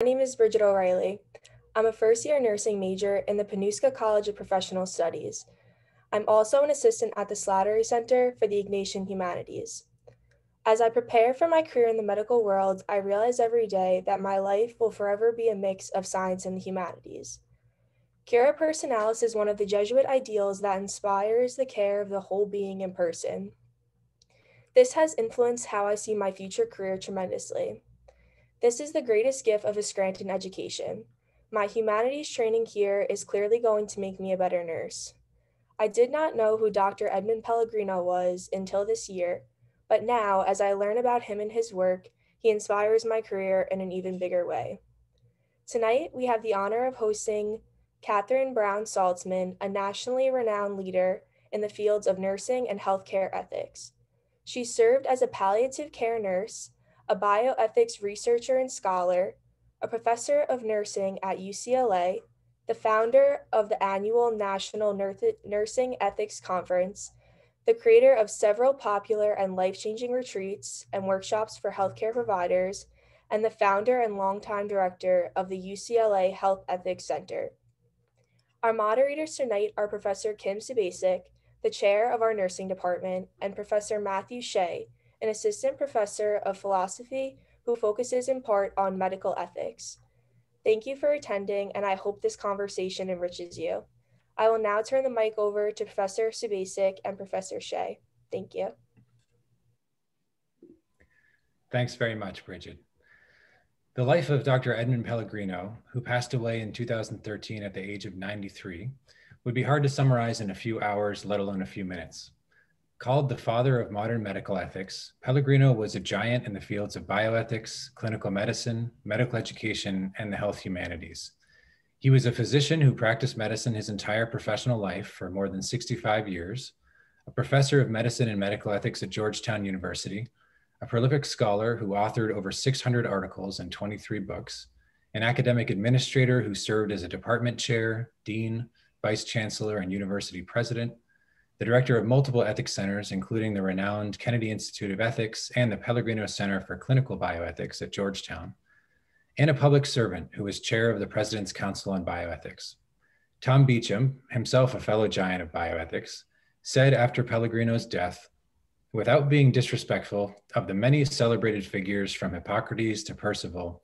My name is Bridget O'Reilly. I'm a first year nursing major in the Panuska College of Professional Studies. I'm also an assistant at the Slattery Center for the Ignatian Humanities. As I prepare for my career in the medical world, I realize every day that my life will forever be a mix of science and the humanities. Cura Personalis is one of the Jesuit ideals that inspires the care of the whole being in person. This has influenced how I see my future career tremendously. This is the greatest gift of a Scranton education. My humanities training here is clearly going to make me a better nurse. I did not know who Dr. Edmund Pellegrino was until this year, but now, as I learn about him and his work, he inspires my career in an even bigger way. Tonight, we have the honor of hosting Katherine Brown Saltzman, a nationally renowned leader in the fields of nursing and healthcare ethics. She served as a palliative care nurse, a bioethics researcher and scholar, a professor of nursing at UCLA, the founder of the annual National Nursing Ethics Conference, the creator of several popular and life changing retreats and workshops for healthcare providers, and the founder and longtime director of the UCLA Health Ethics Center. Our moderators tonight are Professor Kim Subasic, the chair of our nursing department, and Professor Matthew Shea, an assistant professor of philosophy who focuses in part on medical ethics. Thank you for attending, and I hope this conversation enriches you. I will now turn the mic over to Professor Subasic and Professor Shea. Thank you. Thanks very much, Bridget. The life of Dr. Edmund Pellegrino, who passed away in 2013 at the age of 93, would be hard to summarize in a few hours, let alone a few minutes. Called the father of modern medical ethics, Pellegrino was a giant in the fields of bioethics, clinical medicine, medical education, and the health humanities. He was a physician who practiced medicine his entire professional life for more than 65 years, a professor of medicine and medical ethics at Georgetown University, a prolific scholar who authored over 600 articles and 23 books, an academic administrator who served as a department chair, dean, vice chancellor, and university president, the director of multiple ethics centers, including the renowned Kennedy Institute of Ethics and the Pellegrino Center for Clinical Bioethics at Georgetown, and a public servant who was chair of the President's Council on Bioethics. Tom Beauchamp, himself a fellow giant of bioethics, said after Pellegrino's death, without being disrespectful of the many celebrated figures from Hippocrates to Percival,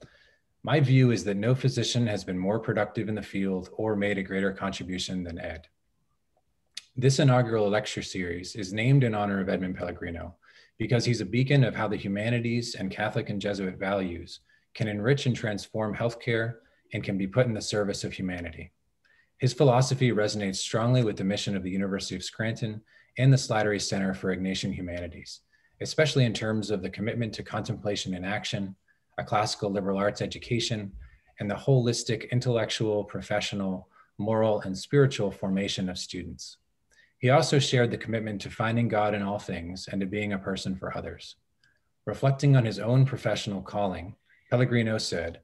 my view is that no physician has been more productive in the field or made a greater contribution than Ed. This inaugural lecture series is named in honor of Edmund Pellegrino because he's a beacon of how the humanities and Catholic and Jesuit values can enrich and transform healthcare and can be put in the service of humanity. His philosophy resonates strongly with the mission of the University of Scranton and the Slattery Center for Ignatian Humanities, especially in terms of the commitment to contemplation and action, a classical liberal arts education, and the holistic intellectual, professional, moral, and spiritual formation of students. He also shared the commitment to finding God in all things and to being a person for others. Reflecting on his own professional calling, Pellegrino said,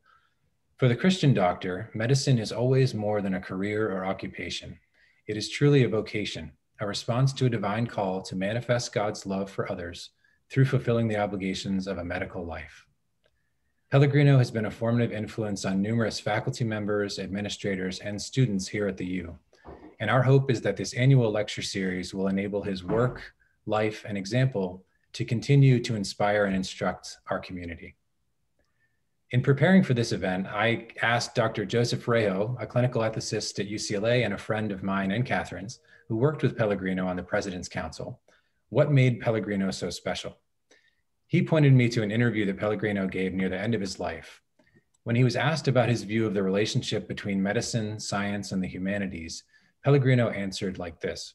For the Christian doctor, medicine is always more than a career or occupation. It is truly a vocation, a response to a divine call to manifest God's love for others through fulfilling the obligations of a medical life. Pellegrino has been a formative influence on numerous faculty members, administrators, and students here at the U. And our hope is that this annual lecture series will enable his work, life, and example to continue to inspire and instruct our community. In preparing for this event, I asked Dr. Joseph Raho, a clinical ethicist at UCLA and a friend of mine and Katherine's, who worked with Pellegrino on the President's Council, what made Pellegrino so special. He pointed me to an interview that Pellegrino gave near the end of his life. When he was asked about his view of the relationship between medicine, science, and the humanities, Pellegrino answered like this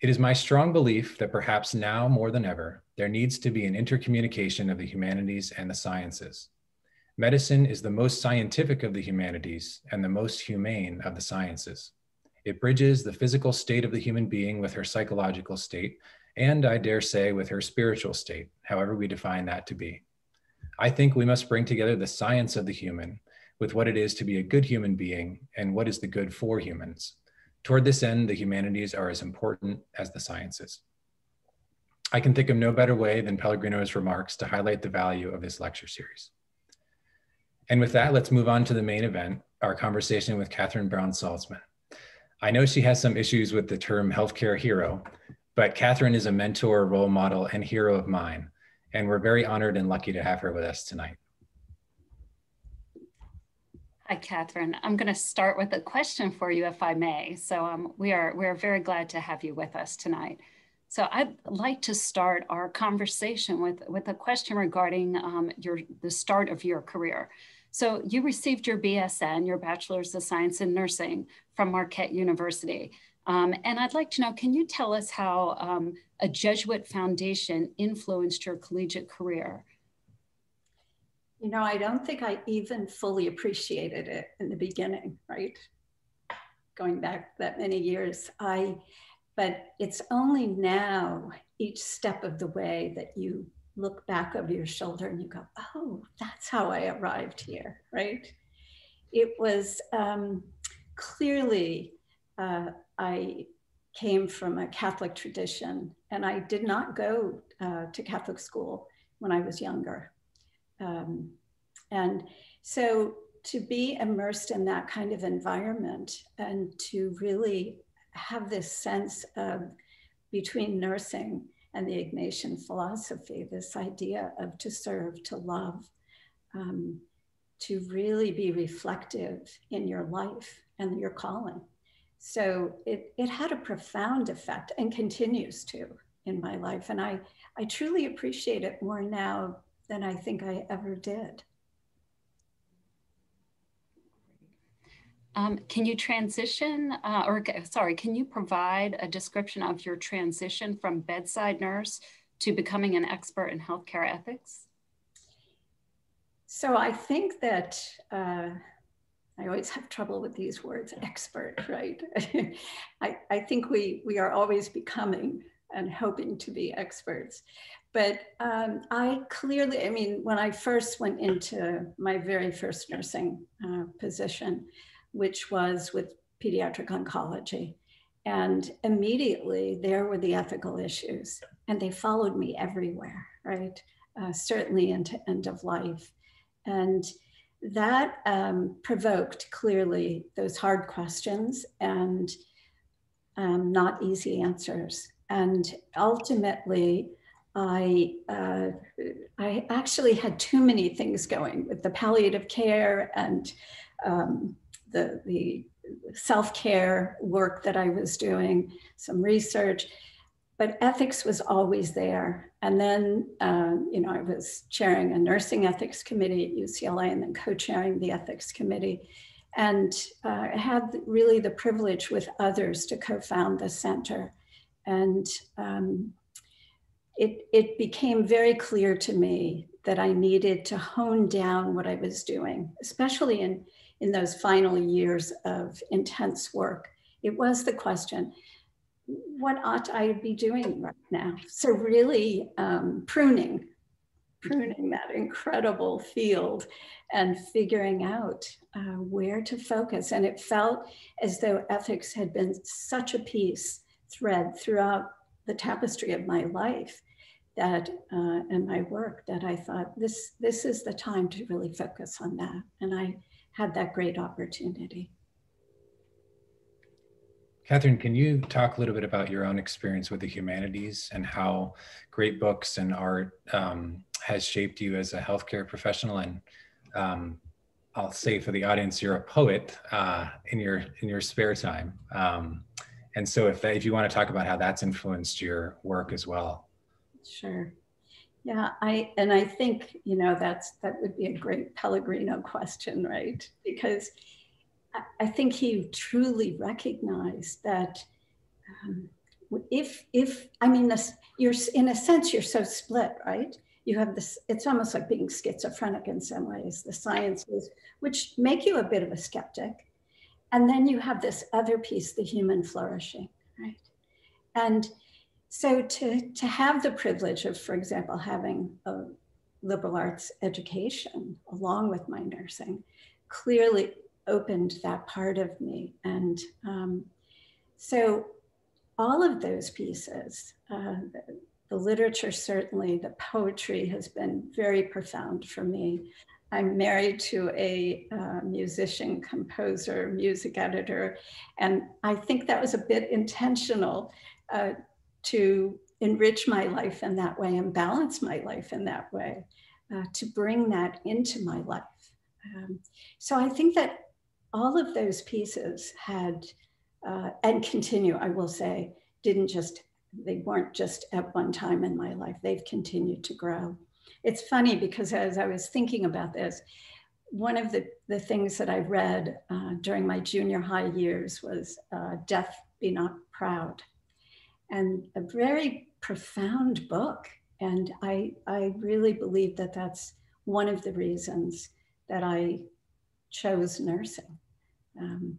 It is my strong belief that perhaps now more than ever, there needs to be an intercommunication of the humanities and the sciences. Medicine is the most scientific of the humanities and the most humane of the sciences. It bridges the physical state of the human being with her psychological state, and I dare say with her spiritual state, however we define that to be. I think we must bring together the science of the human with what it is to be a good human being and what is the good for humans. Toward this end, the humanities are as important as the sciences. I can think of no better way than Pellegrino's remarks to highlight the value of this lecture series. And with that, let's move on to the main event, our conversation with Katherine Brown Saltzman. I know she has some issues with the term healthcare hero, but Katherine is a mentor, role model, and hero of mine. And we're very honored and lucky to have her with us tonight. Hi, Katherine. I'm going to start with a question for you, if I may. So um, we are we are very glad to have you with us tonight. So I'd like to start our conversation with, with a question regarding um, your the start of your career. So you received your BSN, your Bachelor's of Science in Nursing from Marquette University. Um, and I'd like to know, can you tell us how um, a Jesuit foundation influenced your collegiate career? You know, I don't think I even fully appreciated it in the beginning, right? Going back that many years. I, but it's only now, each step of the way, that you look back over your shoulder and you go, oh, that's how I arrived here, right? It was um, clearly, uh, I came from a Catholic tradition and I did not go uh, to Catholic school when I was younger. Um, and so to be immersed in that kind of environment and to really have this sense of between nursing and the Ignatian philosophy, this idea of to serve, to love, um, to really be reflective in your life and your calling. So it, it had a profound effect and continues to in my life. And I, I truly appreciate it more now than I think I ever did. Um, can you transition, uh, or sorry, can you provide a description of your transition from bedside nurse to becoming an expert in healthcare ethics? So I think that uh, I always have trouble with these words, expert, right? I, I think we, we are always becoming and hoping to be experts. But um, I clearly, I mean, when I first went into my very first nursing uh, position, which was with pediatric oncology. And immediately there were the ethical issues, and they followed me everywhere, right? Uh, certainly into end of life. And that um, provoked clearly those hard questions and um, not easy answers. And ultimately, I, uh, I actually had too many things going with the palliative care and um, the, the self-care work that I was doing, some research, but ethics was always there. And then, uh, you know, I was chairing a nursing ethics committee at UCLA and then co-chairing the ethics committee. And uh, I had really the privilege with others to co-found the center. And um, it, it became very clear to me that I needed to hone down what I was doing, especially in in those final years of intense work, it was the question, what ought I be doing right now? So really um, pruning, pruning that incredible field and figuring out uh, where to focus. And it felt as though ethics had been such a piece thread throughout the tapestry of my life that uh, and my work that I thought this this is the time to really focus on that. And I had that great opportunity. Katherine, can you talk a little bit about your own experience with the humanities and how great books and art um, has shaped you as a healthcare professional? And um, I'll say for the audience, you're a poet uh, in your in your spare time. Um, and so, if if you want to talk about how that's influenced your work as well. Sure. Yeah, I and I think you know that's that would be a great Pellegrino question, right? Because I, I think he truly recognized that um, if if I mean this, you're in a sense you're so split, right? You have this. It's almost like being schizophrenic in some ways. The sciences, which make you a bit of a skeptic, and then you have this other piece, the human flourishing, right? And so to, to have the privilege of, for example, having a liberal arts education along with my nursing clearly opened that part of me. And um, so all of those pieces, uh, the, the, literature certainly, the poetry has been very profound for me. I'm married to a uh, musician, composer, music editor, and I think that was a bit intentional uh, to enrich my life in that way and balance my life in that way, uh, to bring that into my life. Um, so I think that all of those pieces had, uh, and continue, I will say, didn't just, they weren't just at one time in my life, they've continued to grow. It's funny because as I was thinking about this, one of the, the things that I read uh, during my junior high years was uh, Death Be Not Proud. And a very profound book. And I, I really believe that that's one of the reasons that I chose nursing. Um,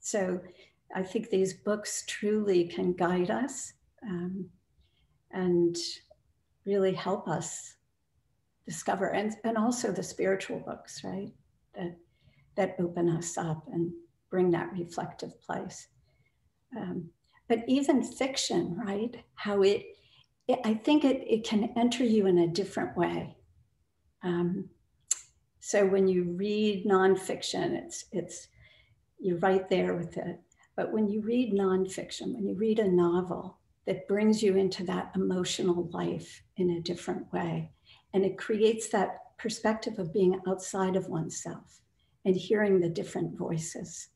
so I think these books truly can guide us um, and really help us discover, and, and also the spiritual books, right? That, that open us up and bring that reflective place. Um, but even fiction, right? How it, it, I think it, it can enter you in a different way. Um, so when you read nonfiction, it's, it's, you're right there with it. But when you read nonfiction, when you read a novel that brings you into that emotional life in a different way, and it creates that perspective of being outside of oneself and hearing the different voices.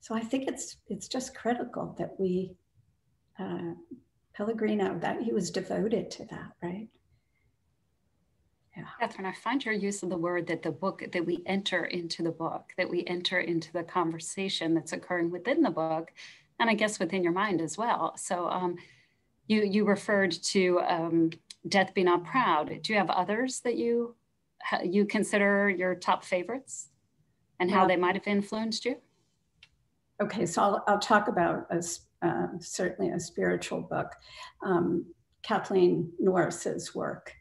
So I think it's it's just critical that we uh, Pellegrino that he was devoted to that, right? Yeah. Katherine, I find your use of the word that the book, that we enter into the book, that we enter into the conversation that's occurring within the book, and I guess within your mind as well. So um, you, you referred to um, Death Be Not Proud. Do you have others that you, you consider your top favorites and how yeah. they might have influenced you? Okay, so I'll, I'll talk about a, uh, certainly a spiritual book. Um, Kathleen Norris's work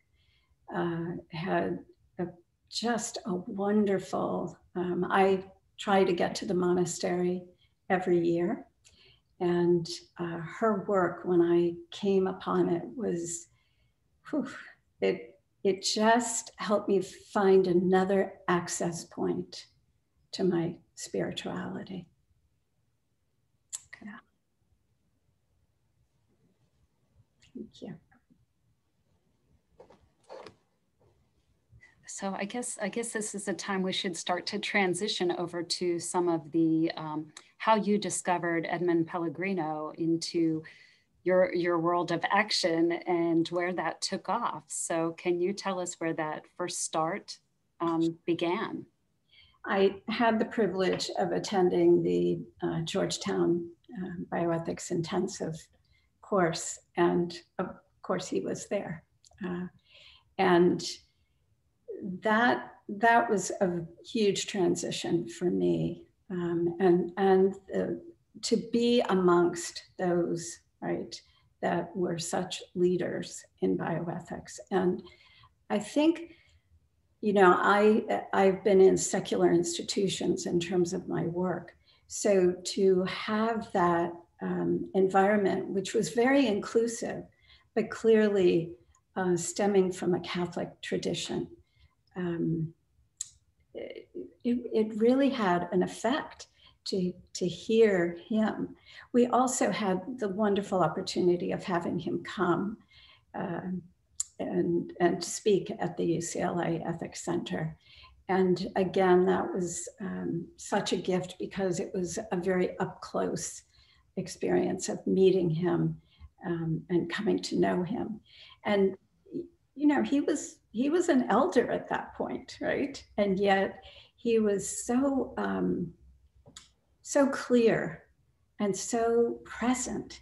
uh, had a, just a wonderful, um, I try to get to the monastery every year. And uh, her work, when I came upon it, was, whew, it, it just helped me find another access point to my spirituality. Yeah. Thank you. So I guess I guess this is a time we should start to transition over to some of the um, how you discovered Edmund Pellegrino into your your world of action and where that took off. So can you tell us where that first start um, began? I had the privilege of attending the uh, Georgetown uh, Bioethics Intensive course, and of course he was there. Uh, and that that was a huge transition for me, um, and and uh, to be amongst those right that were such leaders in bioethics, and I think, you know, I I've been in secular institutions in terms of my work, so to have that um, environment, which was very inclusive, but clearly uh, stemming from a Catholic tradition um, it, it really had an effect to, to hear him. We also had the wonderful opportunity of having him come uh, and, and speak at the UCLA Ethics Center. And again, that was um, such a gift because it was a very up close experience of meeting him um, and coming to know him. And, you know, he was he was an elder at that point, right? And yet he was so um, so clear and so present,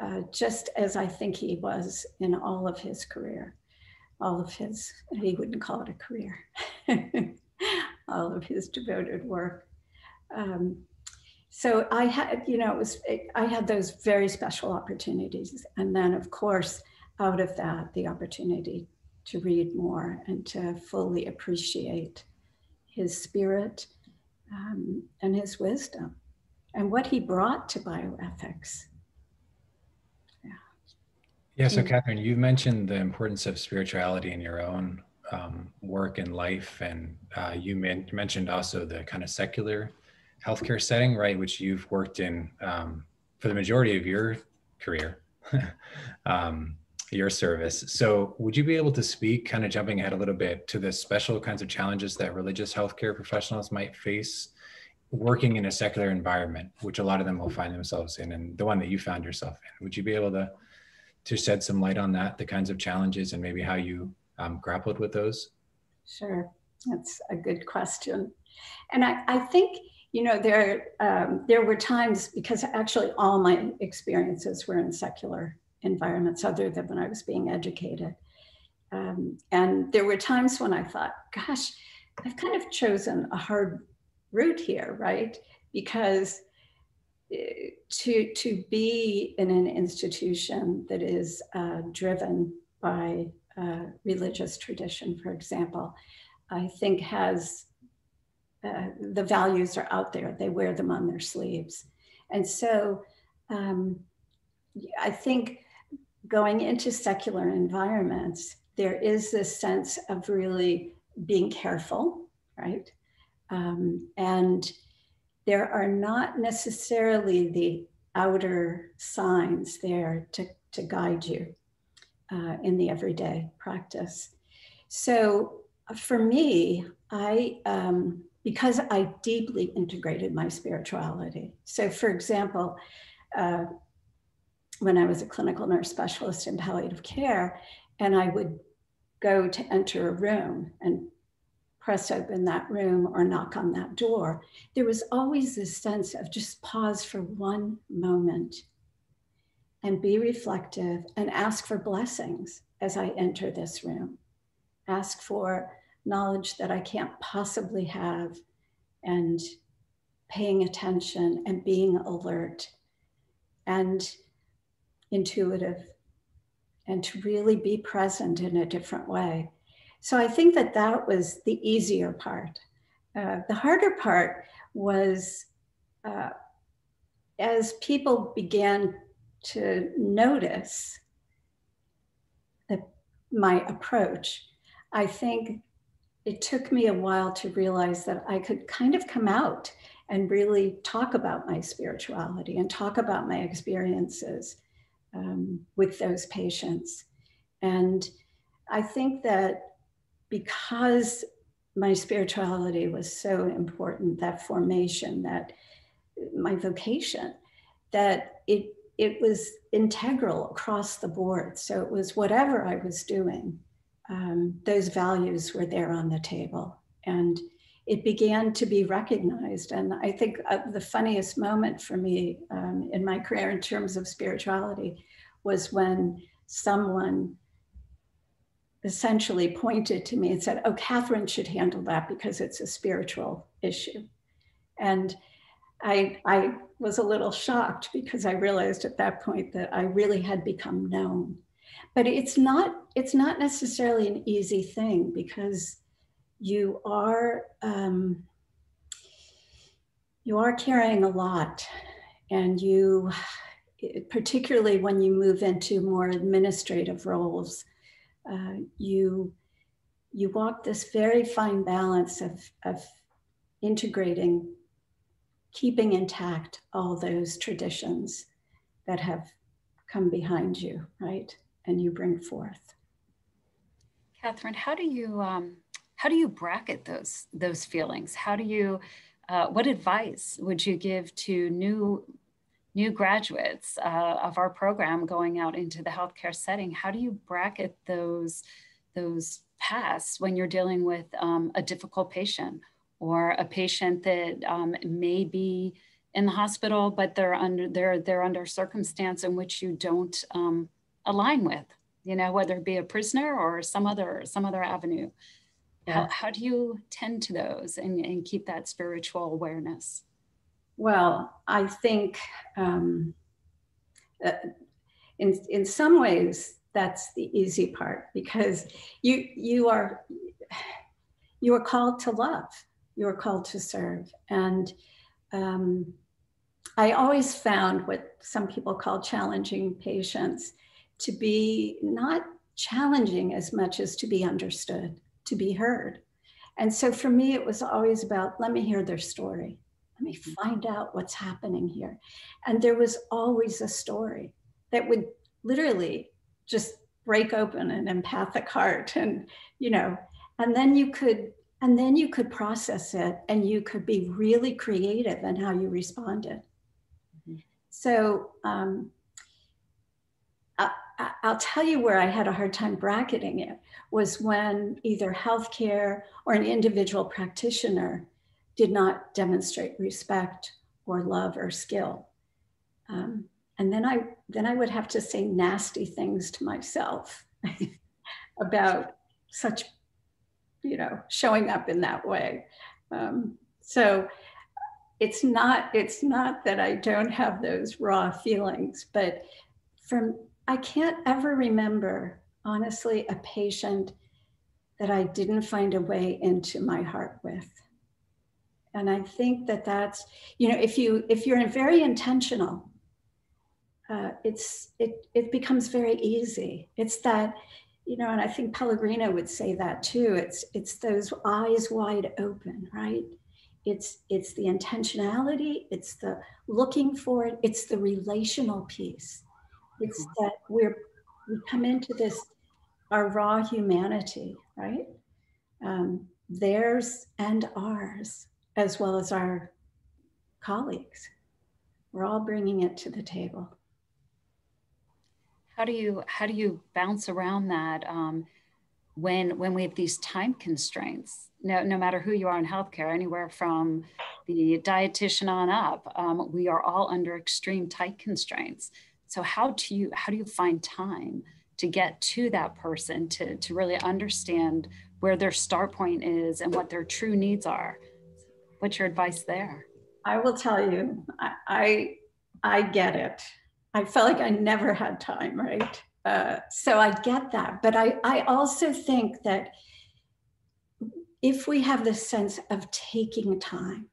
uh, just as I think he was in all of his career, all of his he wouldn't call it a career, all of his devoted work. Um, so I had, you know, it was I had those very special opportunities, and then of course out of that the opportunity to read more and to fully appreciate his spirit um, and his wisdom and what he brought to bioethics. Yeah. Yeah. So, Katherine, you mentioned the importance of spirituality in your own um, work and life, and uh, you men- mentioned also the kind of secular healthcare setting, right, which you've worked in um, for the majority of your career, um, your service. So, would you be able to speak, kind of jumping ahead a little bit, to the special kinds of challenges that religious healthcare professionals might face working in a secular environment, which a lot of them will find themselves in, and the one that you found yourself in? Would you be able to to shed some light on that, the kinds of challenges, and maybe how you um, grappled with those? Sure, that's a good question, and I, I think you know, there um, there were times because actually all my experiences were in secular environments, other than when I was being educated. Um, and there were times when I thought, "Gosh, I've kind of chosen a hard route here, right?" Because eh, to to be in an institution that is uh, driven by uh, religious tradition, for example, I think has uh, the values are out there. They wear them on their sleeves. And so um, I think going into secular environments, there is this sense of really being careful, right? Um, and there are not necessarily the outer signs there to, to guide you uh, in the everyday practice. So for me, I um, because I deeply integrated my spirituality. So, for example, uh, when I was a clinical nurse specialist in palliative care, and I would go to enter a room and press open that room or knock on that door, there was always this sense of just pause for one moment and be reflective and ask for blessings as I enter this room. Ask for knowledge that I can't possibly have, and paying attention and being alert and intuitive, and to really be present in a different way. So I think that that was the easier part. Uh, the harder part was uh, as people began to notice that my approach, I think it took me a while to realize that I could kind of come out and really talk about my spirituality and talk about my experiences um, with those patients. And I think that because my spirituality was so important, that formation, that my vocation, that it it was integral across the board. So it was whatever I was doing, um, those values were there on the table. And it began to be recognized. And I think uh, the funniest moment for me um, in my career in terms of spirituality was when someone essentially pointed to me and said, Oh, Katherine should handle that because it's a spiritual issue. And I, I was a little shocked because I realized at that point that I really had become known but it's not it's not necessarily an easy thing because you are um, you are carrying a lot and you particularly when you move into more administrative roles uh, you you walk this very fine balance of, of integrating keeping intact all those traditions that have come behind you right and you bring forth. Katherine, how do you um, how do you bracket those those feelings? How do you uh, what advice would you give to new new graduates uh, of our program going out into the healthcare setting? How do you bracket those those paths when you're dealing with um, a difficult patient or a patient that um, may be in the hospital, but they're under they're they're under circumstance in which you don't um, align with, you know, whether it be a prisoner or some other some other avenue. Yeah. How, how do you tend to those and, and keep that spiritual awareness? Well, I think um, uh, in in some ways that's the easy part because you you are you are called to love, you are called to serve, and um, I always found what some people call challenging patients to be not challenging as much as to be understood. to be heard. And so for me, it was always about let me hear their story. Let me find out what's happening here. And there was always a story that would literally just break open an empathic heart and, you know, and then you could and then you could process it and you could be really creative in how you responded. Mm-hmm. So um, I'll tell you where I had a hard time bracketing it was when either healthcare or an individual practitioner did not demonstrate respect or love or skill. Um, and then I then I would have to say nasty things to myself about such, you know, showing up in that way. Um, so it's not it's not that I don't have those raw feelings, but from I can't ever remember, honestly, a patient that I didn't find a way into my heart with. And I think that that's, you know, if you if you're very intentional, uh, it's it it becomes very easy. It's that, you know, and I think Pellegrino would say that too. It's it's those eyes wide open, right? It's it's the intentionality. It's the looking for it. It's the relational piece it's that we're we come into this our raw humanity, right? Um, theirs and ours, as well as our colleagues. We're all bringing it to the table. How do you how do you bounce around that um, when when we have these time constraints? No, no matter who you are in healthcare, anywhere from the dietitian on up, um, we are all under extreme tight constraints. So how do you how do you find time to get to that person to to really understand where their start point is and what their true needs are? What's your advice there? I will tell you, I I, I get it. I felt like I never had time, right? Uh, so I get that, but I I also think that if we have this sense of taking time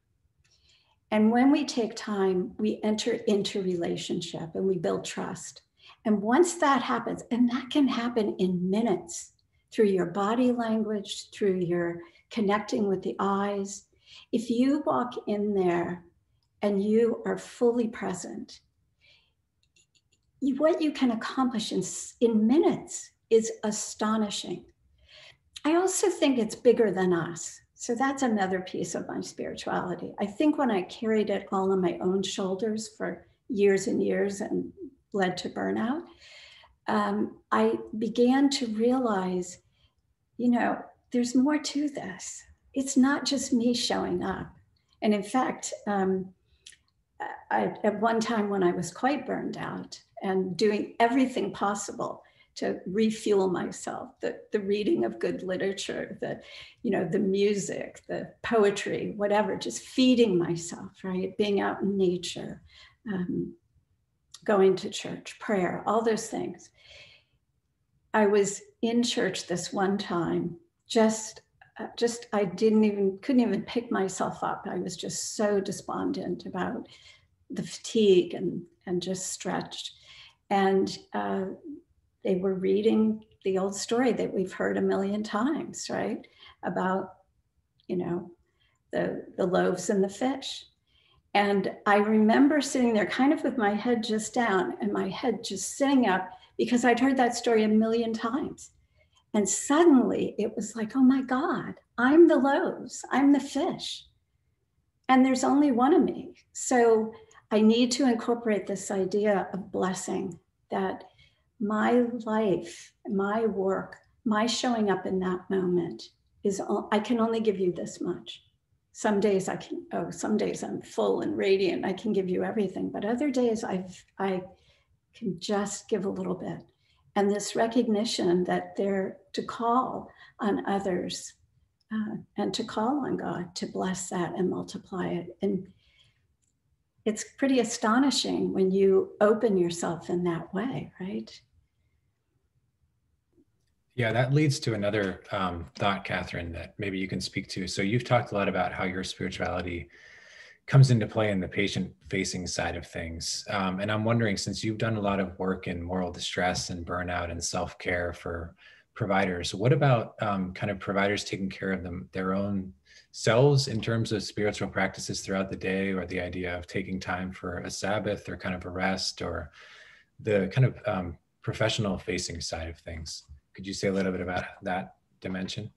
and when we take time, we enter into relationship and we build trust. And once that happens, and that can happen in minutes through your body language, through your connecting with the eyes, if you walk in there and you are fully present, what you can accomplish in, in minutes is astonishing. I also think it's bigger than us. So that's another piece of my spirituality. I think when I carried it all on my own shoulders for years and years and led to burnout, um, I began to realize, you know, there's more to this. It's not just me showing up. And in fact, um, I, at one time when I was quite burned out and doing everything possible to refuel myself the, the reading of good literature the you know the music the poetry whatever just feeding myself right? Being out in nature um, going to church prayer all those things. I was in church this one time just uh, just i didn't even couldn't even pick myself up. I was just so despondent about the fatigue and and just stretched. And uh, they were reading the old story that we've heard a million times, right? About, you know, the, the loaves and the fish. And I remember sitting there kind of with my head just down and my head just sitting up because I'd heard that story a million times. And suddenly it was like, oh my God, I'm the loaves, I'm the fish. And there's only one of me. So I need to incorporate this idea of blessing that my life, my work, my showing up in that moment is, all, I can only give you this much. Some days I can, oh, some days I'm full and radiant. I can give you everything, but other days I've, I can just give a little bit. And this recognition that they're to call on others uh, and to call on God to bless that and multiply it. And it's pretty astonishing when you open yourself in that way, right? Yeah, that leads to another um, thought, Katherine, that maybe you can speak to. So you've talked a lot about how your spirituality comes into play in the patient-facing side of things, um, and I'm wondering, since you've done a lot of work in moral distress and burnout and self-care for providers. What about um, kind of providers taking care of them, their own selves in terms of spiritual practices throughout the day, or the idea of taking time for a Sabbath or kind of a rest, or the kind of um, professional facing side of things? Could you say a little bit about that dimension?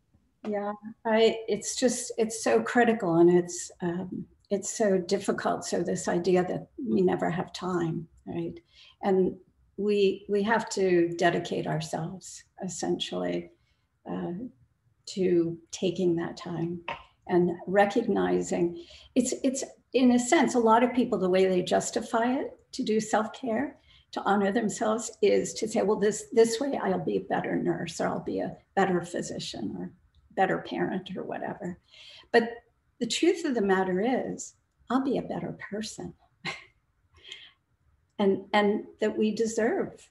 Yeah, I. It's just it's so critical, and it's um, it's so difficult. So this idea that we never have time, right? And we we have to dedicate ourselves essentially uh, to taking that time and recognizing it's it's in a sense a lot of people the way they justify it to do self-care to honor themselves is to say well this this way i'll be a better nurse or i'll be a better physician or better parent or whatever. But the truth of the matter is i'll be a better person. And and that we deserve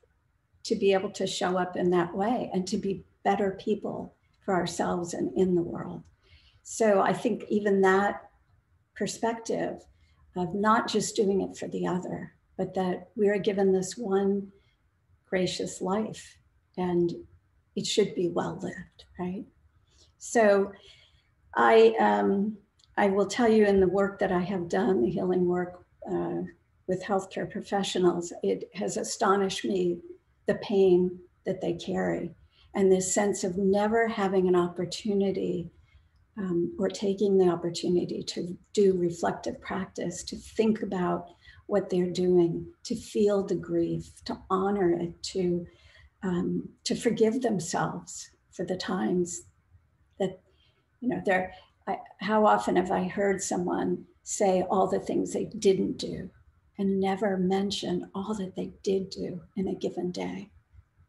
to be able to show up in that way and to be better people for ourselves and in the world. So i think even that perspective of not just doing it for the other but that we are given this one gracious life and it should be well lived right? So i um, i will tell you in the work that i have done the healing work uh, with healthcare professionals, it has astonished me the pain that they carry and this sense of never having an opportunity um, or taking the opportunity to do reflective practice, to think about what they're doing, to feel the grief, to honor it, to um, to forgive themselves for the times that you know they're. I, how often have I heard someone say all the things they didn't do and never mention all that they did do in a given day,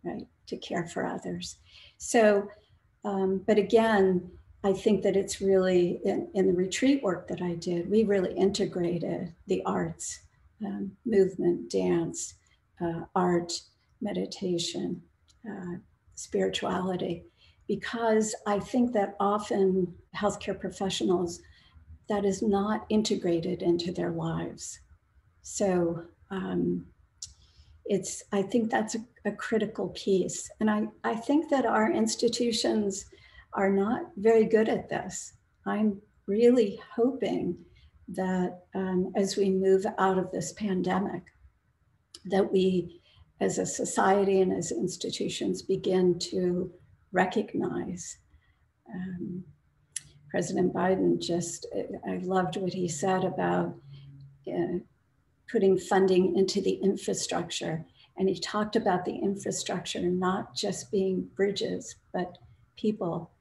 right, to care for others. So, um, but again, I think that it's really in, in, the retreat work that I did, we really integrated the arts, um, movement, dance, uh, art, meditation, uh, spirituality, because I think that often healthcare professionals, that is not integrated into their lives. So um, it's, I think that's a, a, critical piece. And I, I think that our institutions are not very good at this. I'm really hoping that um, as we move out of this pandemic, that we as a society and as institutions begin to recognize um, President Biden just, I loved what he said about uh, putting funding into the infrastructure. And he talked about the infrastructure not just being bridges, but people,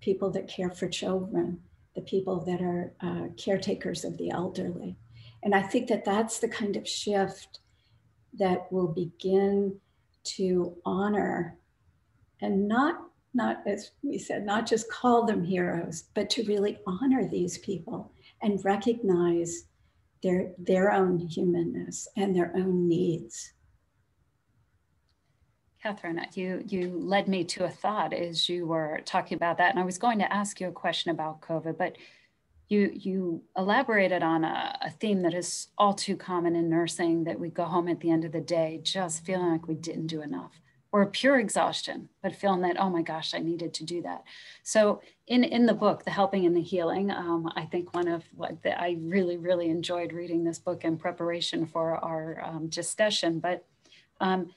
people that care for children, the people that are uh, caretakers of the elderly. And I think that that's the kind of shift that will begin to honor and not not as we said not just call them heroes but to really honor these people and recognize their their own humanness and their own needs. Katherine, you you led me to a thought as you were talking about that, and I was going to ask you a question about COVID, but you you elaborated on a, a theme that is all too common in nursing that we go home at the end of the day just feeling like we didn't do enough or pure exhaustion, but feeling that, oh my gosh, I needed to do that. So in, in the book, The Helping and the Healing, um, I think one of what the, I really, really enjoyed reading this book in preparation for our um, discussion, but um,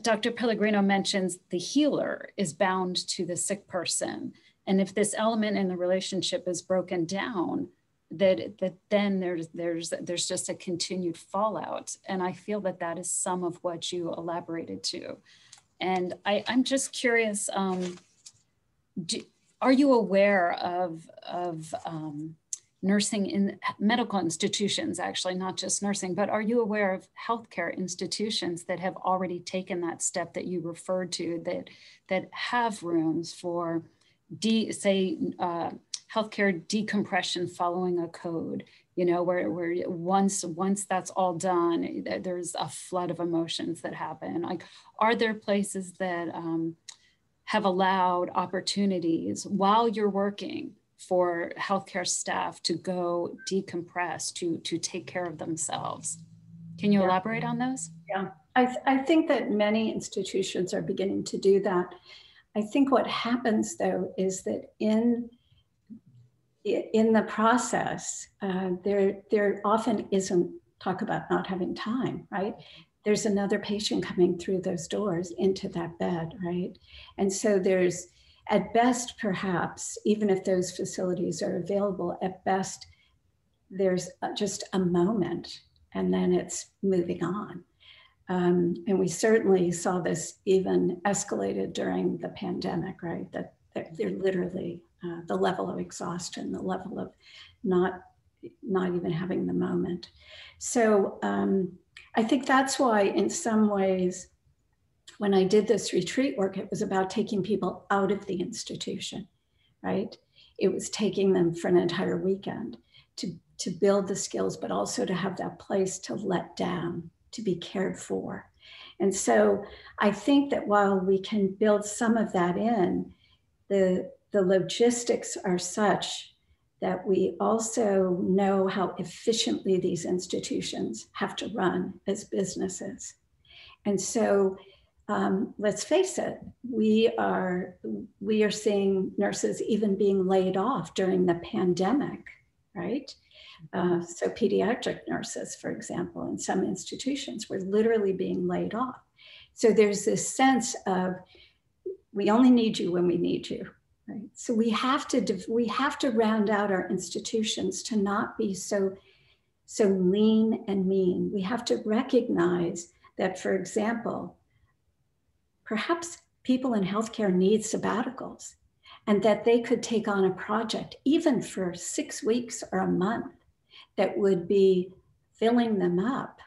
Dr. Pellegrino mentions the healer is bound to the sick person. And if this element in the relationship is broken down, that that then there's there's there's just a continued fallout and i feel that that is some of what you elaborated to and I, I'm just curious, um, do, are you aware of, of um, nursing in medical institutions, actually, not just nursing, but are you aware of healthcare institutions that have already taken that step that you referred to that, that have rooms for, de, say, uh, healthcare decompression following a code you know where, where once once that's all done there's a flood of emotions that happen. Like are there places that um, have allowed opportunities while you're working for healthcare staff to go decompress to to take care of themselves can you yeah. elaborate on those yeah I, th- I think that many institutions are beginning to do that I think what happens though is that in in the process, uh, there there often isn't talk about not having time, right? There's another patient coming through those doors into that bed, right? And so there's at best, perhaps, even if those facilities are available, at best, there's just a moment and then it's moving on. Um, and we certainly saw this even escalated during the pandemic, right? That, that they're literally uh, the level of exhaustion, the level of not not even having the moment. So um, I think that's why, in some ways, when I did this retreat work, it was about taking people out of the institution, right? It was taking them for an entire weekend to, to build the skills, but also to have that place to let down, to be cared for. And so I think that while we can build some of that in, the, the logistics are such that we also know how efficiently these institutions have to run as businesses. And so um, let's face it, we are we are seeing nurses even being laid off during the pandemic, right? Uh, so pediatric nurses, for example, in some institutions were literally being laid off. So there's this sense of we only need you when we need you, right? So we have to we have to round out our institutions to not be so so lean and mean. We have to recognize that, for example, perhaps people in healthcare need sabbaticals and that they could take on a project, even for six weeks or a month, that would be filling them up,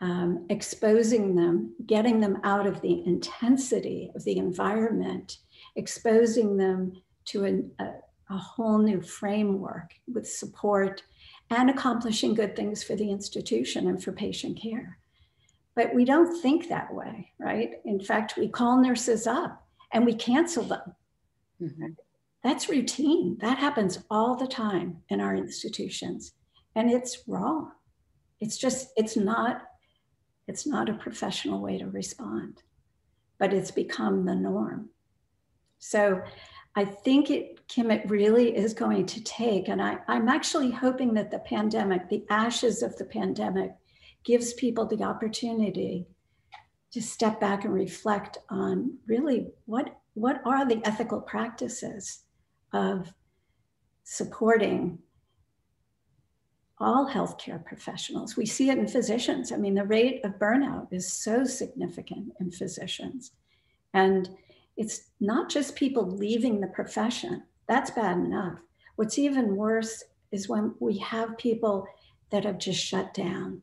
um, exposing them, getting them out of the intensity of the environment, exposing them to an, a, a whole new framework with support and accomplishing good things for the institution and for patient care. But we don't think that way, right? In fact, we call nurses up and we cancel them. Mm-hmm. That's routine. That happens all the time in our institutions. And it's wrong. It's just, it's not, it's not a professional way to respond, but it's become the norm. So I think it, Kim, it really is going to take, and I, I'm actually hoping that the pandemic, the ashes of the pandemic, gives people the opportunity to step back and reflect on really what, what are the ethical practices of supporting all healthcare professionals. We see it in physicians. I mean, the rate of burnout is so significant in physicians. And it's not just people leaving the profession, that's bad enough. What's even worse is when we have people that have just shut down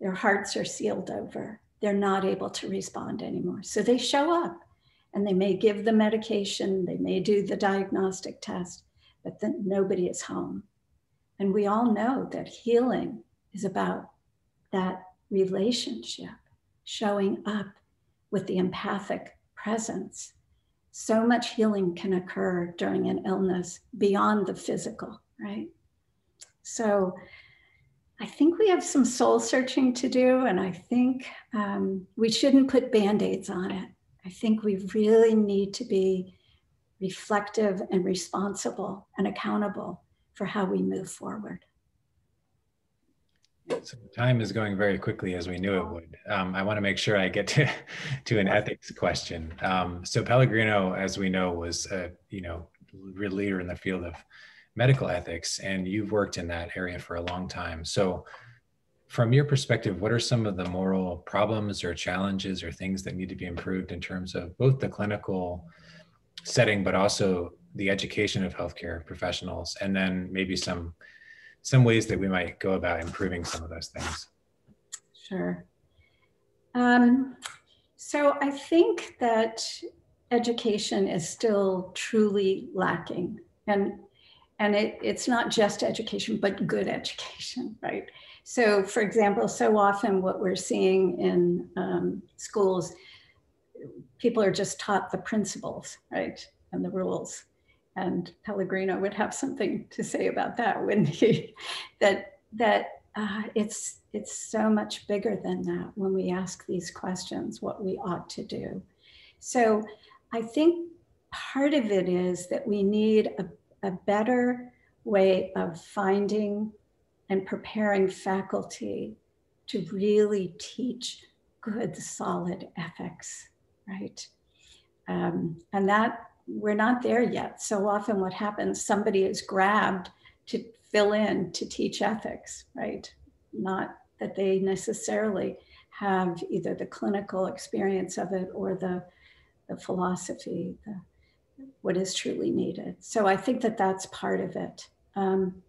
their hearts are sealed over. They're not able to respond anymore. So they show up and they may give the medication, they may do the diagnostic test, but then nobody is home. And we all know that healing is about that relationship showing up with the empathic presence. So much healing can occur during an illness beyond the physical, right? So I think we have some soul searching to do, and I think um, we shouldn't put band aids on it. I think we really need to be reflective and responsible and accountable for how we move forward. So time is going very quickly as we knew it would. Um, I want to make sure I get to, to an ethics question. Um, so Pellegrino, as we know, was a you know real leader in the field of medical ethics, and you've worked in that area for a long time. So, from your perspective, what are some of the moral problems or challenges or things that need to be improved in terms of both the clinical setting, but also the education of healthcare professionals, and then maybe some some ways that we might go about improving some of those things? Sure. Um, so I think that education is still truly lacking. And and it, it's not just education, but good education, right? So, for example, so often what we're seeing in um, schools, people are just taught the principles, right, and the rules. And Pellegrino would have something to say about that, wouldn't he? that that uh, it's it's so much bigger than that when we ask these questions, what we ought to do. So I think part of it is that we need a, a better way of finding and preparing faculty to really teach good, solid ethics, right? Um, and that we're not there yet. So often, what happens, somebody is grabbed to fill in to teach ethics, right? Not that they necessarily have either the clinical experience of it or the, the philosophy, the, what is truly needed. So I think that that's part of it. Um,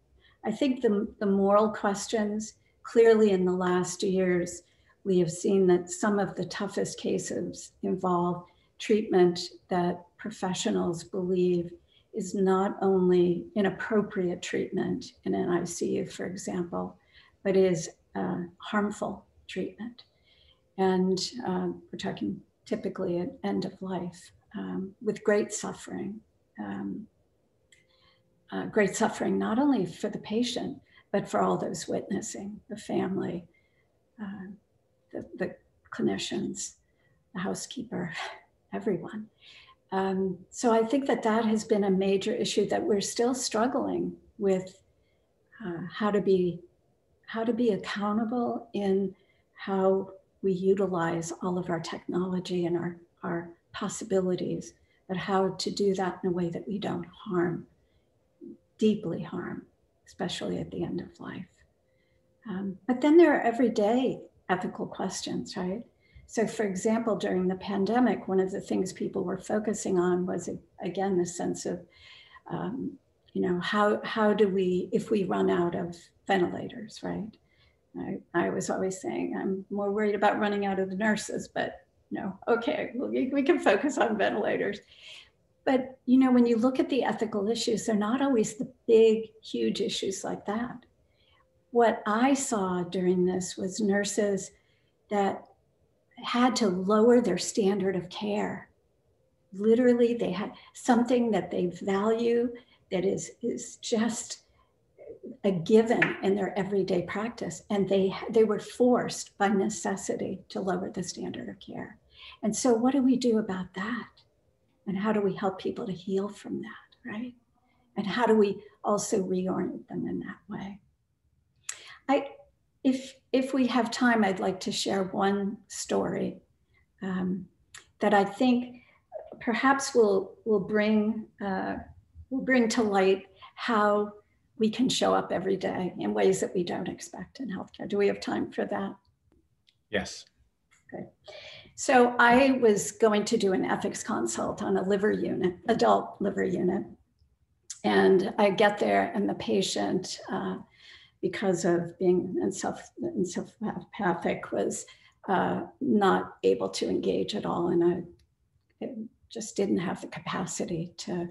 I think the, the moral questions, clearly in the last years, we have seen that some of the toughest cases involve treatment that professionals believe is not only inappropriate treatment in an ICU, for example, but is uh, harmful treatment. And um, we're talking typically at end of life um, with great suffering. Um, uh, great suffering, not only for the patient, but for all those witnessing the family, uh, the, the, clinicians, the housekeeper, everyone. Um, so I think that that has been a major issue that we're still struggling with uh, how to be how to be accountable in how we utilize all of our technology and our, our possibilities, but how to do that in a way that we don't harm, deeply harm, especially at the end of life. Um, but then there are everyday ethical questions, right? So, for example, during the pandemic, one of the things people were focusing on was, again, the sense of, um, you know, how, how do we, if we run out of ventilators, right? I, I was always saying I'm more worried about running out of the nurses, but no, okay, well, we, can focus on ventilators. But you know, when you look at the ethical issues, they're not always the big, huge issues like that. What I saw during this was nurses that had to lower their standard of care. Literally, they had something that they value that is, is just a given in their everyday practice and they they were forced by necessity to lower the standard of care. And so what do we do about that? And how do we help people to heal from that right? And how do we also reorient them in that way? I if if we have time i'd like to share one story um, that i think perhaps will will bring uh, will bring to light how we can show up every day in ways that we don't expect in healthcare. Do we have time for that? Yes. Okay. So I was going to do an ethics consult on a liver unit, adult liver unit. And I get there and the patient, uh, because of being encephalopathic, was uh, not able to engage at all. And I just didn't have the capacity to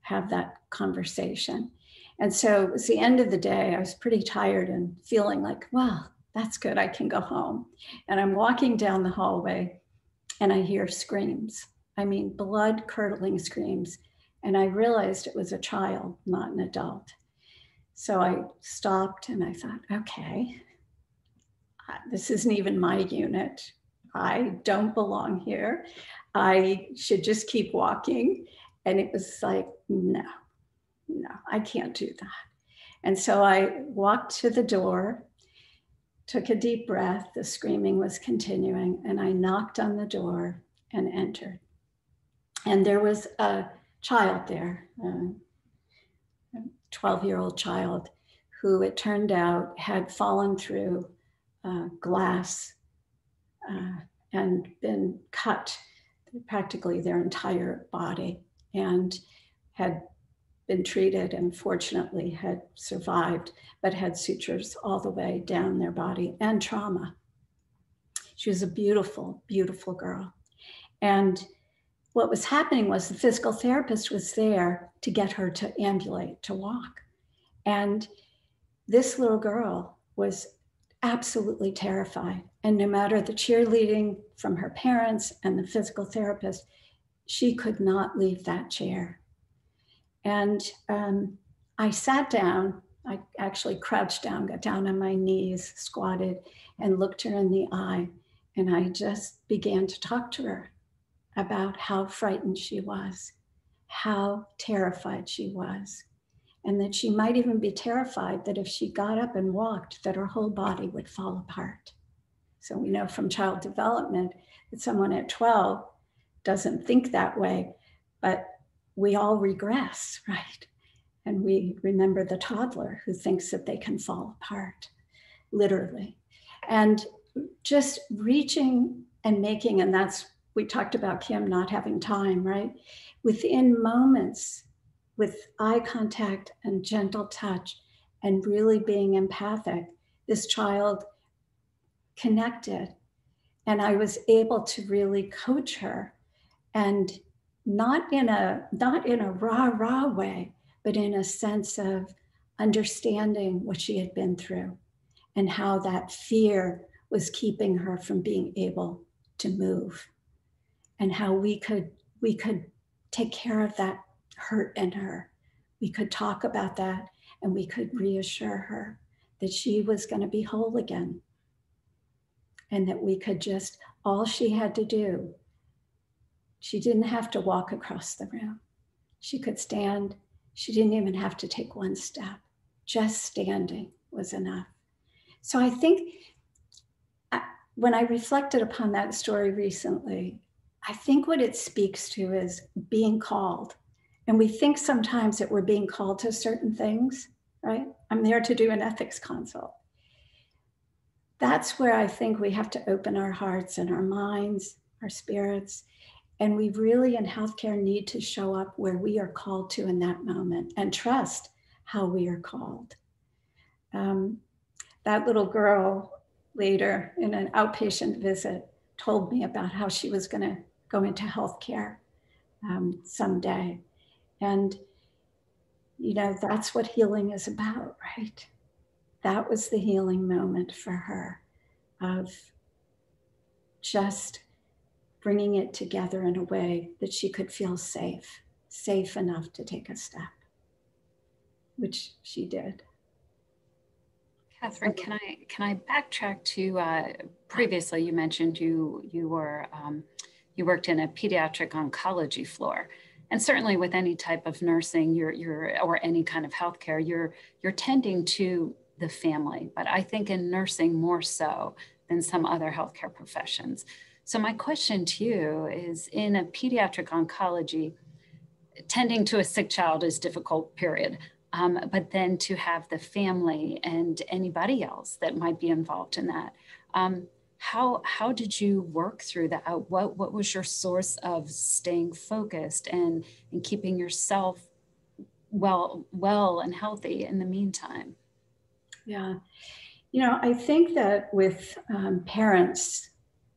have that conversation. And so it was the end of the day. I was pretty tired and feeling like, well, that's good. I can go home. And I'm walking down the hallway and I hear screams. I mean, blood curdling screams. And I realized it was a child, not an adult. So I stopped and I thought, okay, this isn't even my unit. I don't belong here. I should just keep walking. And it was like, no, no, I can't do that. And so I walked to the door, took a deep breath. The screaming was continuing, and I knocked on the door and entered. And there was a child there, a 12 year old child, who it turned out had fallen through uh, glass uh, and been cut practically their entire body and had been treated and fortunately had survived, but had sutures all the way down their body and trauma. She was a beautiful, beautiful girl. And what was happening was the physical therapist was there to get her to ambulate, to walk. And this little girl was absolutely terrified. And no matter the cheerleading from her parents and the physical therapist, she could not leave that chair. And um, I sat down. I actually crouched down, got down on my knees, squatted, and looked her in the eye. And I just began to talk to her about how frightened she was, how terrified she was, and that she might even be terrified that if she got up and walked, that her whole body would fall apart. So we know from child development that someone at 12 doesn't think that way, but we all regress, right? And we remember the toddler who thinks that they can fall apart, literally. And just reaching and making, and that's, we talked about Kim not having time, right? Within moments, with eye contact and gentle touch, and really being empathic, this child connected. And I was able to really coach her and not in a not in a rah rah way, but in a sense of understanding what she had been through and how that fear was keeping her from being able to move and how we could we could take care of that hurt in her. We could talk about that and we could reassure her that she was going to be whole again and that we could just all she had to do she didn't have to walk across the room she could stand she didn't even have to take one step just standing was enough so i think when I reflected upon that story recently, I think what it speaks to is being called. And we think sometimes that we're being called to certain things, right? I'm there to do an ethics consult. That's where I think we have to open our hearts and our minds, our spirits. And we really in healthcare need to show up where we are called to in that moment and trust how we are called. Um, that little girl later in an outpatient visit told me about how she was going to go into healthcare um, someday. And, you know, that's what healing is about, right? That was the healing moment for her of just bringing it together in a way that she could feel safe, safe enough to take a step, which she did. Katherine, can I can I backtrack to uh, previously? You mentioned you you were um, you worked in a pediatric oncology floor, and certainly with any type of nursing, you're you're or any kind of healthcare, you're you're tending to the family. But I think in nursing more so than some other healthcare professions. So my question to you is: in a pediatric oncology, tending to a sick child is difficult. Period. Um, but then to have the family and anybody else that might be involved in that. Um, how, how did you work through that? What, what was your source of staying focused and, and keeping yourself well, well and healthy in the meantime? Yeah. You know, I think that with um, parents,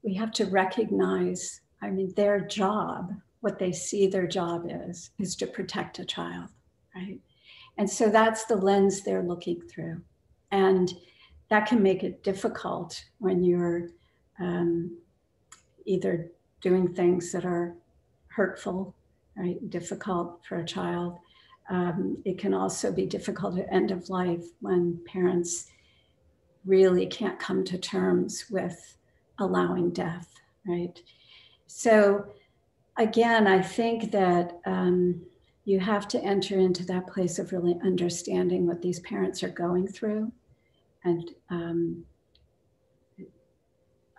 we have to recognize, I mean, their job, what they see their job is, is to protect a child, right? And so that's the lens they're looking through. And that can make it difficult when you're um, either doing things that are hurtful, right? Difficult for a child. Um, it can also be difficult at end of life when parents really can't come to terms with allowing death, right? So, again, I think that um, you have to enter into that place of really understanding what these parents are going through and um,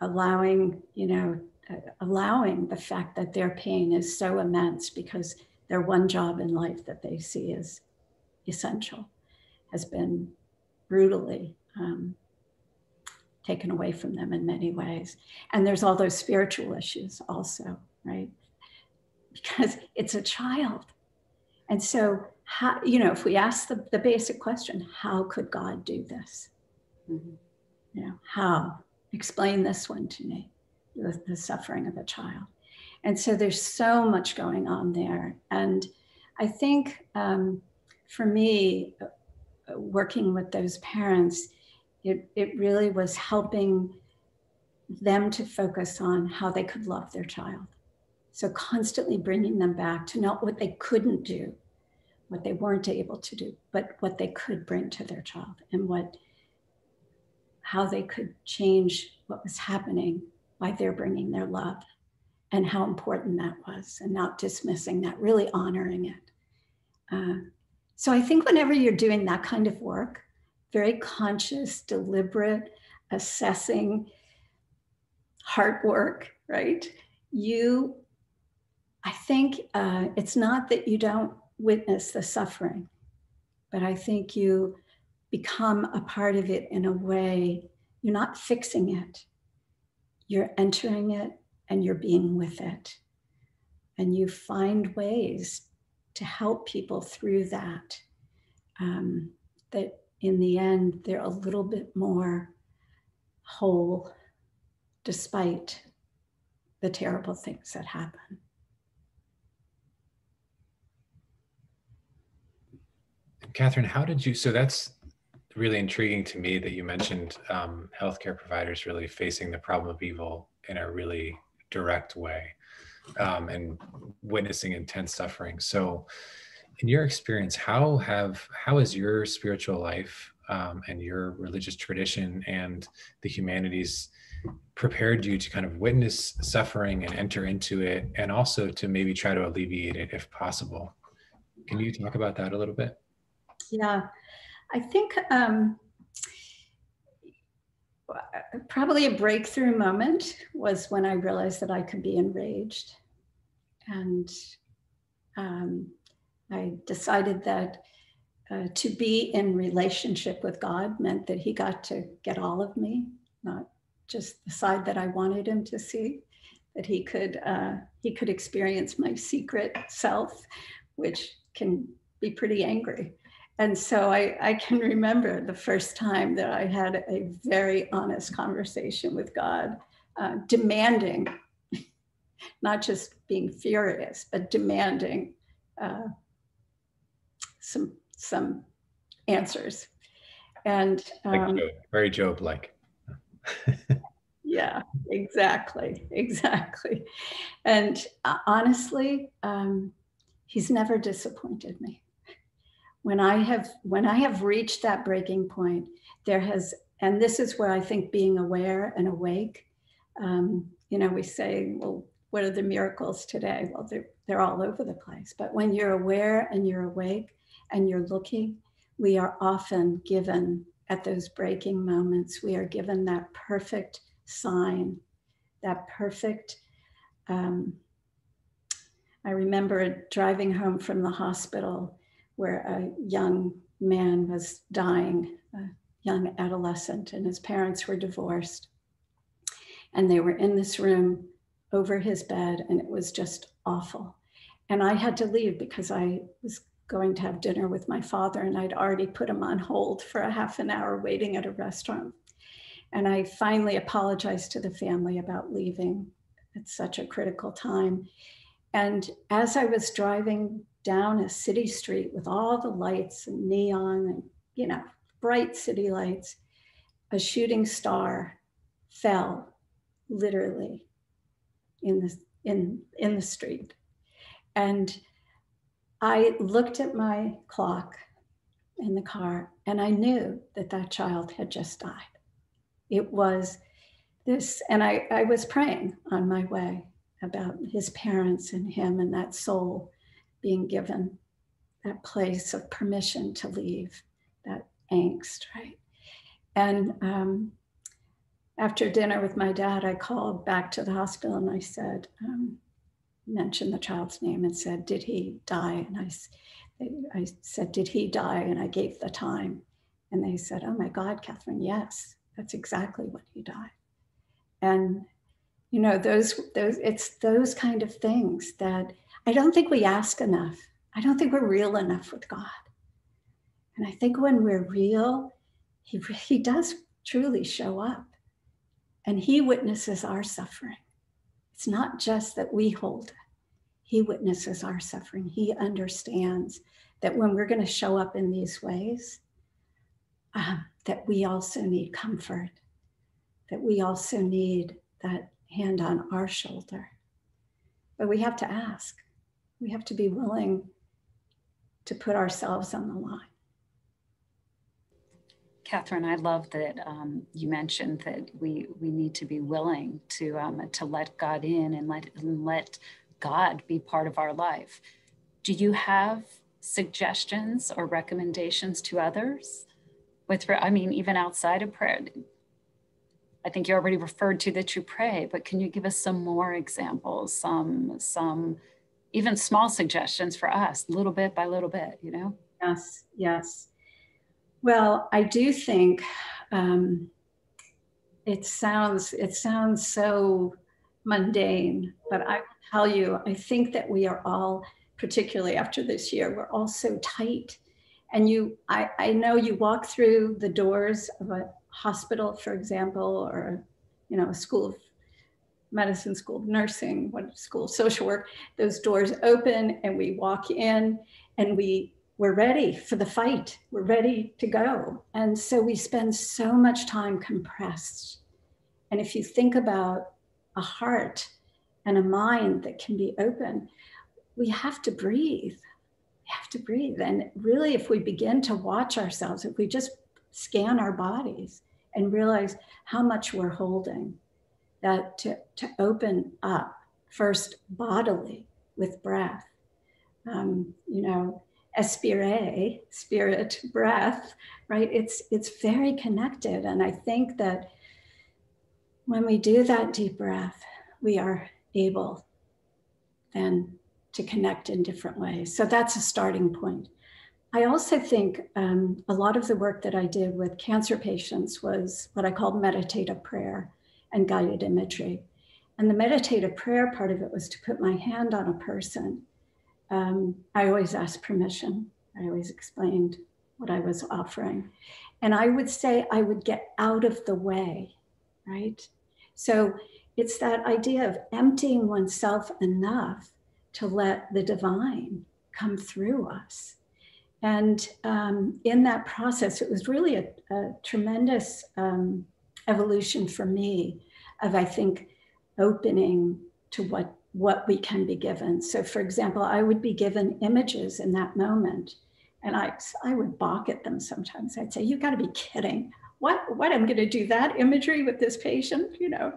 allowing, you know, uh, allowing the fact that their pain is so immense because their one job in life that they see as essential has been brutally um, taken away from them in many ways. And there's all those spiritual issues also, right? Because it's a child and so, how, you know, if we ask the, the basic question, how could God do this? Mm-hmm. You know, how? Explain this one to me, the, the suffering of a child. And so there's so much going on there. And I think um, for me, working with those parents, it, it really was helping them to focus on how they could love their child so constantly bringing them back to not what they couldn't do, what they weren't able to do, but what they could bring to their child and what how they could change what was happening by their bringing their love and how important that was, and not dismissing that, really honoring it. Uh, so I think whenever you're doing that kind of work, very conscious, deliberate, assessing, heart work, right? You, I think uh, it's not that you don't witness the suffering, but I think you become a part of it in a way you're not fixing it, you're entering it and you're being with it. And you find ways to help people through that. Um, that in the end, they're a little bit more whole despite the terrible things that happen. Katherine, how did you? So that's really intriguing to me that you mentioned um, healthcare providers really facing the problem of evil in a really direct way um, and witnessing intense suffering. So, in your experience, how have how has your spiritual life um, and your religious tradition and the humanities prepared you to kind of witness suffering and enter into it, and also to maybe try to alleviate it if possible? Can you talk about that a little bit? Yeah, I think um, probably a breakthrough moment was when I realized that I could be enraged. And um, I decided that uh, to be in relationship with God meant that He got to get all of me, not just the side that I wanted Him to see. That He could uh, He could experience my secret self, which can be pretty angry. And so I, I can remember the first time that I had a very honest conversation with God, uh, demanding, not just being furious, but demanding uh, some some answers. And um, like very Job like. yeah, exactly, exactly. And uh, honestly, um, he's never disappointed me when I have when I have reached that breaking point, there has, and this is where I think being aware and awake. Um, you know, we say, well, what are the miracles today? Well, they're they're all over the place. But when you're aware and you're awake and you're looking, we are often given at those breaking moments, we are given that perfect sign, that perfect. Um, I remember driving home from the hospital where a young man was dying, a young adolescent, and his parents were divorced. And they were in this room over his bed, and it was just awful. And I had to leave because I was going to have dinner with my father, and I'd already put him on hold for a half an hour waiting at a restaurant. And I finally apologized to the family about leaving at such a critical time. And as I was driving down a city street with all the lights and neon and, you know, bright city lights, a shooting star fell literally in the, in, in the street. And I looked at my clock in the car and I knew that that child had just died. It was this, and I, I was praying on my way about his parents and him and that soul being given that place of permission to leave, that angst, right? And um, after dinner with my dad, I called back to the hospital and I said, um, mentioned the child's name and said, Did he die? And I, I said, Did he die? And I gave the time. And they said, Oh my God, Katherine, yes, that's exactly when he died. And you know, those those it's those kind of things that I don't think we ask enough. I don't think we're real enough with God. And I think when we're real, he, he does truly show up and he witnesses our suffering. It's not just that we hold he witnesses our suffering. He understands that when we're going to show up in these ways, um, that we also need comfort, that we also need that hand on our shoulder. But we have to ask we have to be willing to put ourselves on the line. Katherine, I love that um, you mentioned that we we need to be willing to um, to let God in and let and let God be part of our life. Do you have suggestions or recommendations to others? With I mean, even outside of prayer, I think you already referred to that you pray, but can you give us some more examples, some some even small suggestions for us, little bit by little bit, you know? Yes, yes. Well, I do think um, it sounds it sounds so mundane, but I tell you, I think that we are all, particularly after this year, we're all so tight. And you, I, I know you walk through the doors of a hospital, for example, or you know, a school of medicine, school of nursing, what school of social work. Those doors open and we walk in and we we're ready for the fight. We're ready to go. And so we spend so much time compressed. And if you think about a heart and a mind that can be open, we have to breathe. We have to breathe. And really, if we begin to watch ourselves, if we just scan our bodies and realize how much we're holding, that to, to open up first bodily with breath. Um, you know, espire, spirit, breath, right? It's it's very connected. And I think that when we do that deep breath, we are able then to connect in different ways. So that's a starting point. I also think um, a lot of the work that I did with cancer patients was what I called meditative prayer and guided imagery. And the meditative prayer part of it was to put my hand on a person. Um, I always asked permission. I always explained what I was offering. And I would say I would get out of the way, right? So it's that idea of emptying oneself enough to let the divine come through us. And um, in that process, it was really a, a tremendous um, evolution for me of, I think, opening to what, what we can be given. So, for example, I would be given images in that moment, and I, I would balk at them sometimes. I'd say, "You've got to be kidding. What, what I'm going to do that imagery with this patient, you know?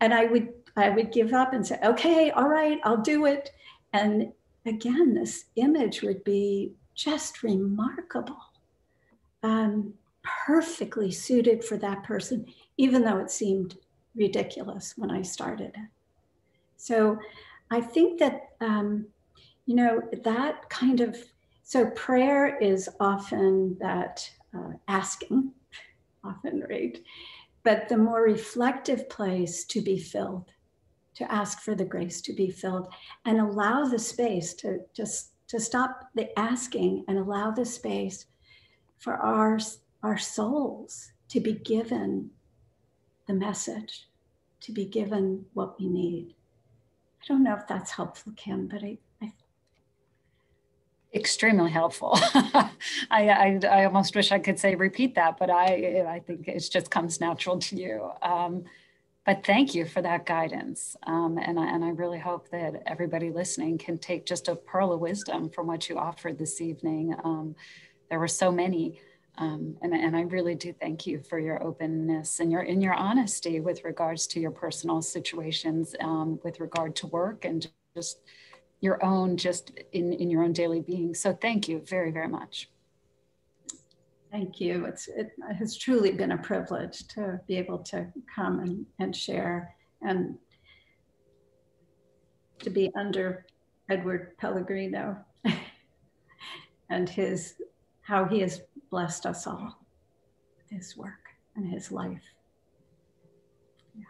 And I would, I would give up and say, Okay, all right, I'll do it. And again, this image would be just remarkable. Um, perfectly suited for that person, even though it seemed ridiculous when I started. So I think that, um, you know, that kind of, so prayer is often that uh, asking, often, right? But the more reflective place to be filled, to ask for the grace to be filled and allow the space to just to stop the asking and allow the space for our our souls to be given the message, to be given what we need. I don't know if that's helpful, Kim, but I, I extremely helpful. I, I, I almost wish I could say repeat that, but I I think it just comes natural to you. Um, but thank you for that guidance, um, and I, and I really hope that everybody listening can take just a pearl of wisdom from what you offered this evening. Um, there were so many. Um, and, and I really do thank you for your openness and your in your honesty with regards to your personal situations, um, with regard to work and just your own, just in, in your own daily being. So thank you very, very much. Thank you. It's, it has truly been a privilege to be able to come and, and share and to be under Edmund Pellegrino and his how he has blessed us all with his work and his life. Yeah.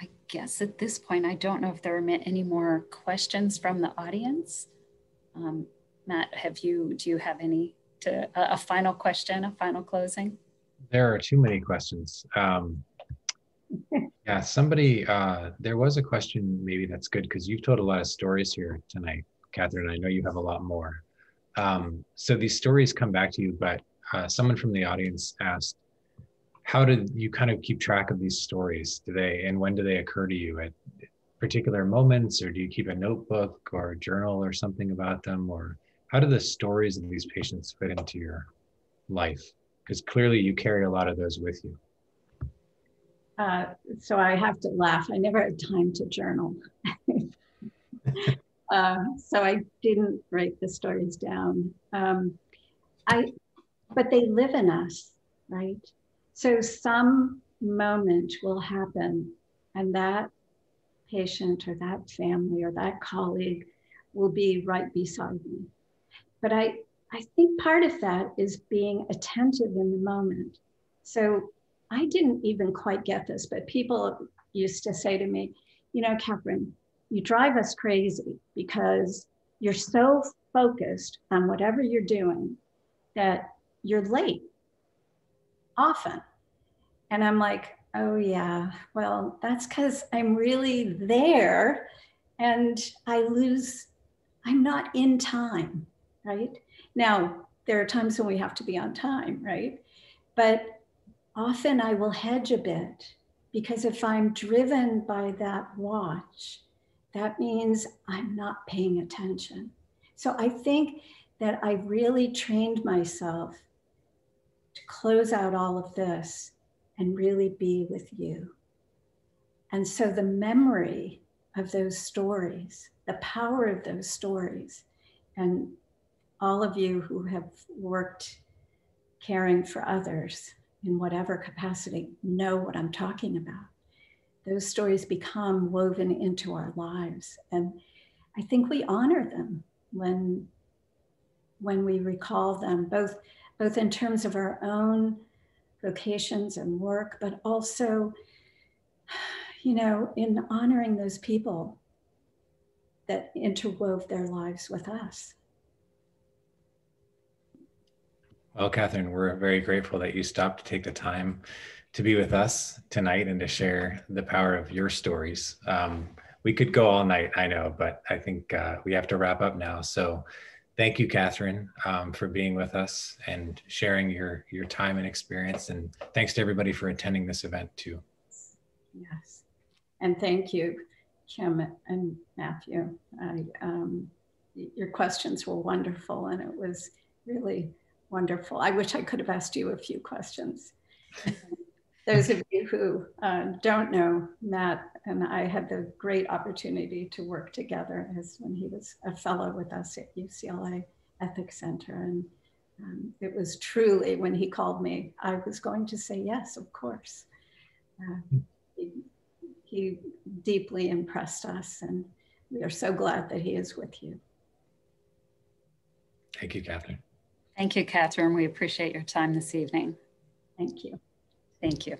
I guess at this point, I don't know if there are any more questions from the audience. Um, Matt, have you, do you have any to a, a, final question, a final closing? There are too many questions. Um, yeah, somebody, uh, there was a question maybe that's good because you've told a lot of stories here tonight. Katherine, I know you have a lot more. Um, so these stories come back to you, but uh, someone from the audience asked, how did you kind of keep track of these stories? Do they, and when do they occur to you at particular moments, or do you keep a notebook or a journal or something about them? Or how do the stories of these patients fit into your life? Because clearly you carry a lot of those with you. Uh, so I have to laugh. I never had time to journal. uh, so I didn't write the stories down. Um, I, but they live in us, right? So some moment will happen, and that patient or that family or that colleague will be right beside me. But I, I think part of that is being attentive in the moment. So I didn't even quite get this, but people used to say to me, you know, Katherine, you drive us crazy because you're so focused on whatever you're doing that you're late often. And I'm like, oh, yeah, well, that's because I'm really there and I lose, I'm not in time, right? Now, there are times when we have to be on time, right? But often I will hedge a bit because if I'm driven by that watch, that means I'm not paying attention. So I think that I really trained myself to close out all of this and really be with you. And so the memory of those stories, the power of those stories, and all of you who have worked caring for others in whatever capacity know what I'm talking about. Those stories become woven into our lives. And I think we honor them when, when we recall them, both, both in terms of our own vocations and work, but also, you know, in honoring those people that interwove their lives with us. Well, Katherine, we're very grateful that you stopped to take the time to be with us tonight and to share the power of your stories. Um, we could go all night, I know, but I think uh, we have to wrap up now. So thank you, Katherine, um, for being with us and sharing your, your time and experience. And thanks to everybody for attending this event too. Yes. And thank you, Kim and Matthew. I, um, your questions were wonderful and it was really Wonderful. I wish I could have asked you a few questions. Those of you who uh, don't know, Matt and I had the great opportunity to work together as when he was a fellow with us at UCLA Ethics Center. And um, it was truly, when he called me, I was going to say yes, of course. Uh, he, he deeply impressed us, and we are so glad that he is with you. Thank you, Katherine. Thank you, Katherine. We appreciate your time this evening. Thank you. Thank you.